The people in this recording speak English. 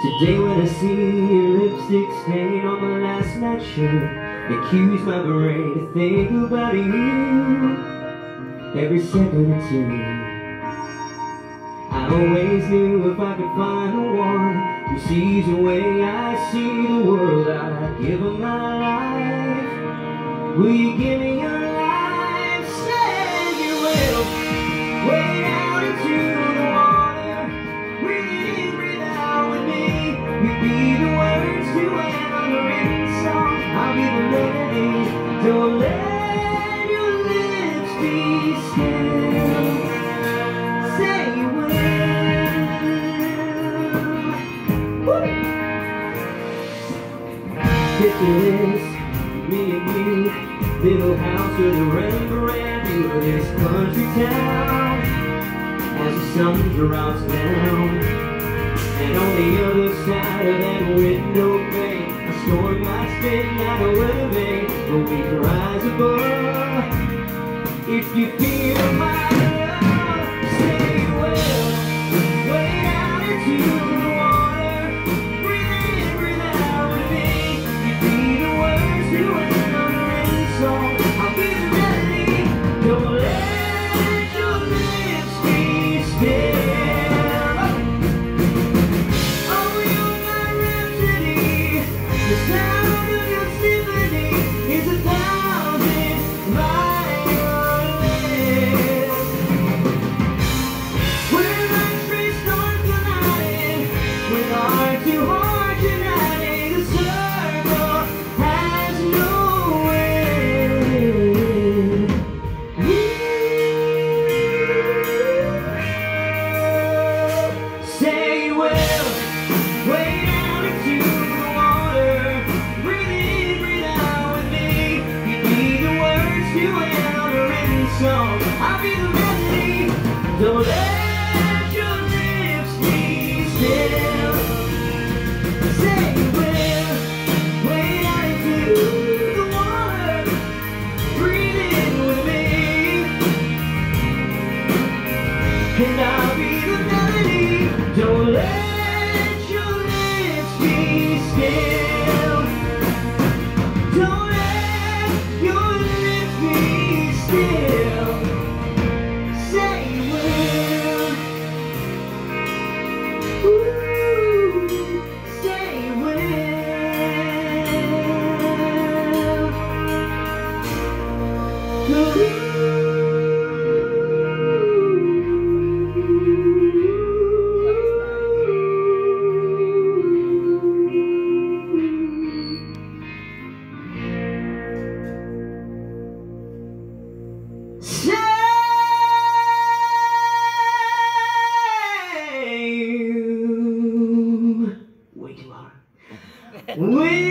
Today when I see your lipstick stain on my last night shirt It cues my brain to think about you Every second or two. I always knew if I could find the one Who sees the way I see the world I'd give her my life. Will you give me your little house with a Rembrandt of this country town. As the sun drops down, and on the other side of that window pane, a storm might spin out a weather but we can rise above. If you feel my you. Luiz!